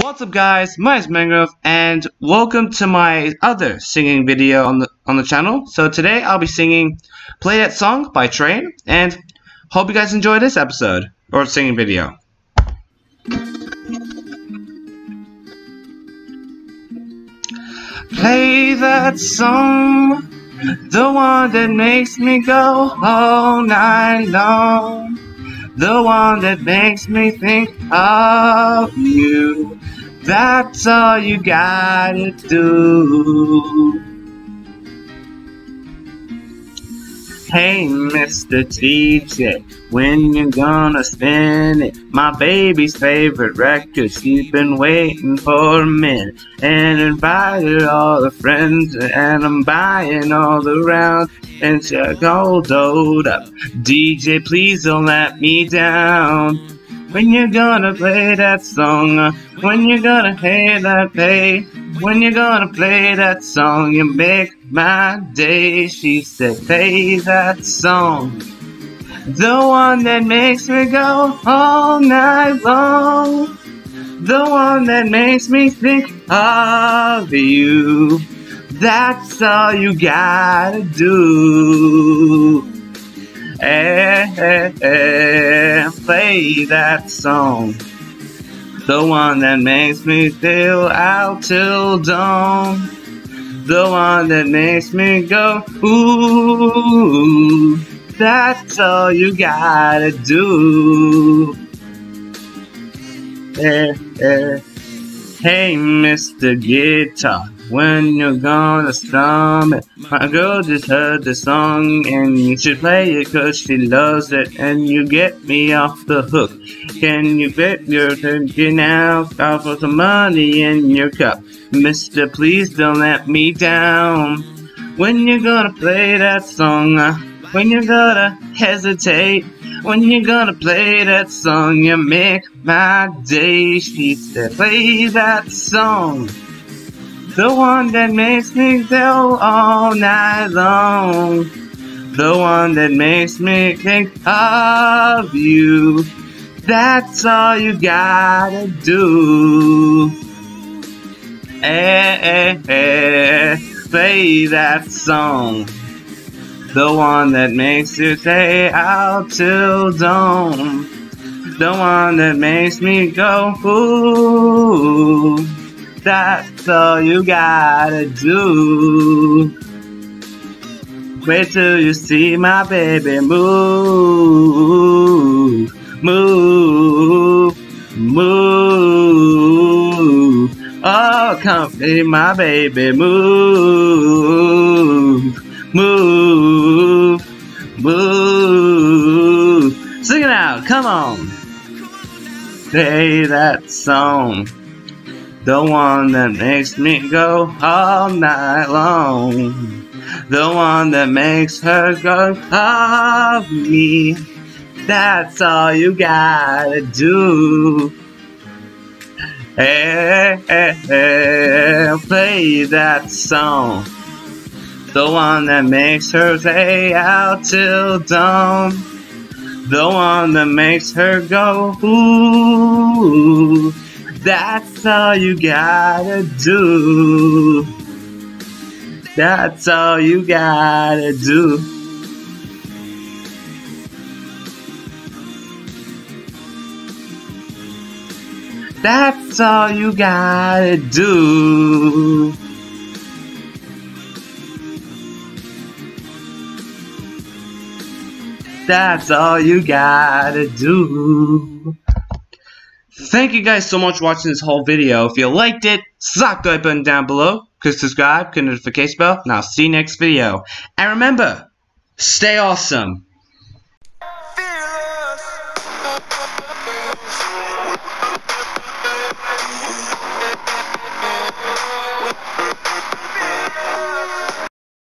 What's up guys, my name is Mangrove and welcome to my other singing video on the on the channel. So today I'll be singing Play That Song by Train and hope you guys enjoy this episode or singing video. Play that song, the one that makes me go all night long. The one that makes me think of you. That's all you gotta do. Hey, Mr. DJ, when you gonna spin it? My baby's favorite record, she's been waiting for a minute. And invited all the friends, and I'm buying all the rounds. And she's all dolled up. DJ, please don't let me down. When you gonna play that song? When you gonna pay that pay? When you gonna play that song? You make my day. She said, play that song. The one that makes me go all night long. The one that makes me think of you. That's all you gotta do. Eh, eh, eh, play that song. The one that makes me feel out till dawn. The one that makes me go, ooh. That's all you gotta do. Eh, eh. Hey, Mr. Guitar, when you're gonna strum it? My girl just heard the song and you should play it cause she loves it and you get me off the hook. Can you bet your turkey now? I'll put some money in your cup. Mister, please don't let me down. When you gonna play that song? Uh, when you gonna hesitate? When you gonna play that song? You make my day. She said, play that song. The one that makes me go all night long. The one that makes me think of you. That's all you gotta do. Eh, eh, eh, play that song. The one that makes you stay out till dawn. The one that makes me go, ooh. That's all you gotta do. Wait till you see my baby move, move, move. Oh, come see my baby move, move, move. Sing it out, come on. Play that song. The one that makes me go all night long. The one that makes her go of me. That's all you gotta do. Hey, hey, hey, play that song. The one that makes her stay out till dawn. The one that makes her go, ooh. That's all you gotta do. That's all you gotta do. That's all you gotta do. That's all you gotta do. Thank you guys so much for watching this whole video. If you liked it, slap the like button down below. Click subscribe, click notification bell, and I'll see you next video. And remember, stay awesome.